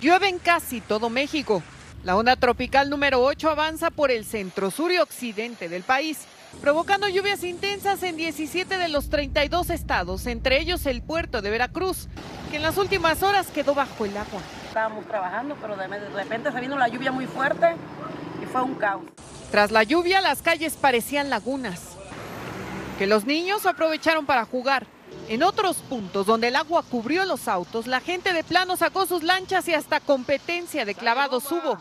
Llueve en casi todo México. La onda tropical número 8 avanza por el centro, sur y occidente del país, provocando lluvias intensas en 17 de los 32 estados, entre ellos el puerto de Veracruz, que en las últimas horas quedó bajo el agua. Estábamos trabajando, pero de repente se vino la lluvia muy fuerte y fue un caos. Tras la lluvia, las calles parecían lagunas, que los niños aprovecharon para jugar. En otros puntos donde el agua cubrió los autos, la gente de plano sacó sus lanchas y hasta competencia de clavados hubo.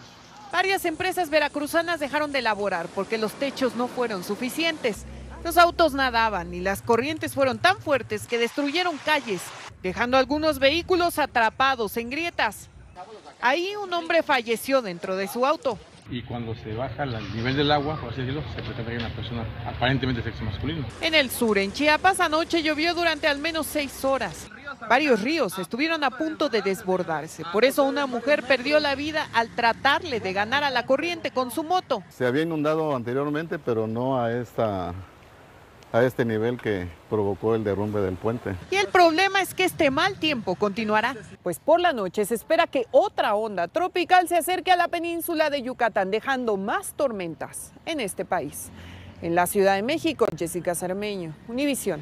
Varias empresas veracruzanas dejaron de elaborar porque los techos no fueron suficientes. Los autos nadaban y las corrientes fueron tan fuertes que destruyeron calles, dejando algunos vehículos atrapados en grietas. Ahí un hombre falleció dentro de su auto y cuando se baja el nivel del agua, por así decirlo, se pretende que hay una persona aparentemente de sexo masculino. En el sur, en Chiapas, anoche llovió durante al menos seis horas. Varios ríos estuvieron a punto de desbordarse. Por eso una mujer perdió la vida al tratarle de ganar a la corriente con su moto. Se había inundado anteriormente, pero no a esta a este nivel que provocó el derrumbe del puente. Y el problema es que este mal tiempo continuará, pues por la noche se espera que otra onda tropical se acerque a la península de Yucatán, dejando más tormentas en este país. En la Ciudad de México, Jessica Cermeño, Univisión.